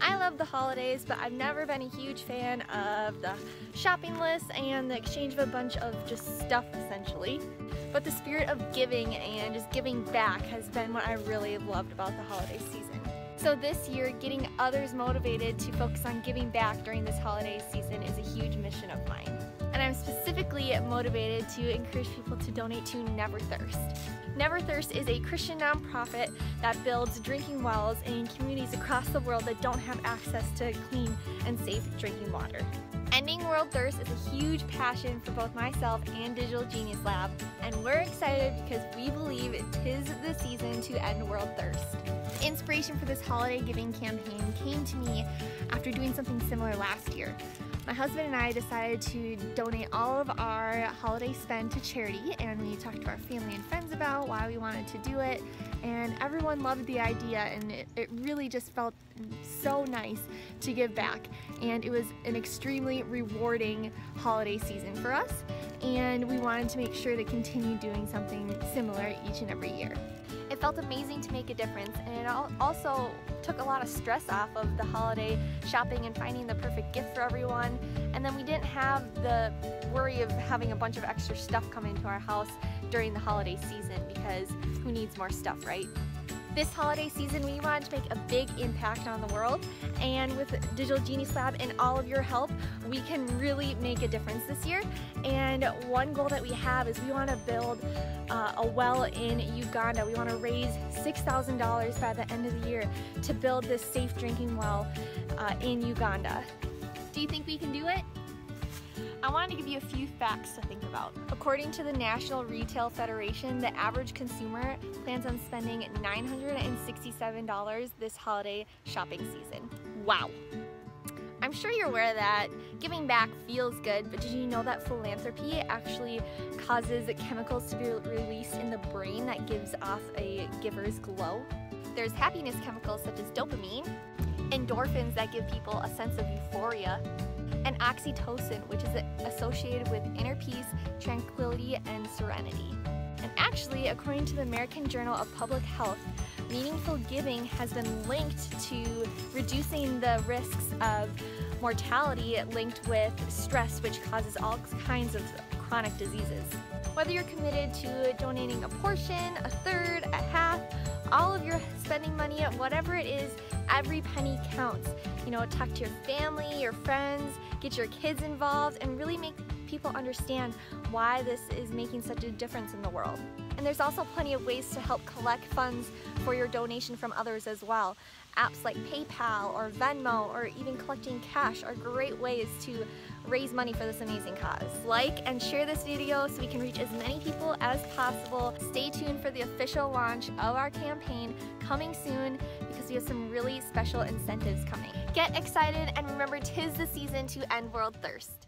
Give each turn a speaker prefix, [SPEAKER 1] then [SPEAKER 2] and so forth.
[SPEAKER 1] I love the holidays, but I've never been a huge fan of the shopping list and the exchange of a bunch of just stuff essentially. But the spirit of giving and just giving back has been what I really loved about the holiday season. So this year, getting others motivated to focus on giving back during this holiday season is a huge I'm specifically motivated to encourage people to donate to Neverthirst. Never Thirst is a Christian nonprofit that builds drinking wells in communities across the world that don't have access to clean and safe drinking water. Ending world thirst is a huge passion for both myself and Digital Genius Lab, and we're excited because we believe it is the season to end world thirst. Inspiration for this holiday giving campaign came to me after doing something similar last year. My husband and I decided to donate all of our holiday spend to charity and we talked to our family and friends about why we wanted to do it and everyone loved the idea and it, it really just felt so nice to give back and it was an extremely rewarding holiday season for us and we wanted to make sure to continue doing something similar each and every year. It felt amazing to make a difference and it also took a lot of stress off of the holiday shopping and finding the perfect gift for everyone. And then we didn't have the worry of having a bunch of extra stuff come into our house during the holiday season because who needs more stuff, right? This holiday season, we wanted to make a big impact on the world, and with Digital Genius Lab and all of your help, we can really make a difference this year. And one goal that we have is we want to build uh, a well in Uganda. We want to raise $6,000 by the end of the year to build this safe drinking well uh, in Uganda. Do you think we can do it? I wanted to give you a few facts to think about. According to the National Retail Federation, the average consumer plans on spending $967 this holiday shopping season. Wow! I'm sure you're aware that giving back feels good, but did you know that philanthropy actually causes chemicals to be released in the brain that gives off a giver's glow? There's happiness chemicals such as dopamine, endorphins that give people a sense of euphoria, and oxytocin, which is associated with inner peace, tranquility, and serenity. And actually, according to the American Journal of Public Health, meaningful giving has been linked to reducing the risks of mortality linked with stress, which causes all kinds of chronic diseases. Whether you're committed to donating a portion, a third, a half, all of your spending money, whatever it is, every penny counts. You know, talk to your family, your friends, get your kids involved, and really make people understand why this is making such a difference in the world. And there's also plenty of ways to help collect funds for your donation from others as well. Apps like PayPal or Venmo or even collecting cash are great ways to raise money for this amazing cause. Like and share this video so we can reach as many people as possible. Stay tuned for the official launch of our campaign coming soon because we have some really special incentives coming. Get excited and remember tis the season to end world thirst.